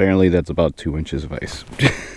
apparently that's about two inches of ice.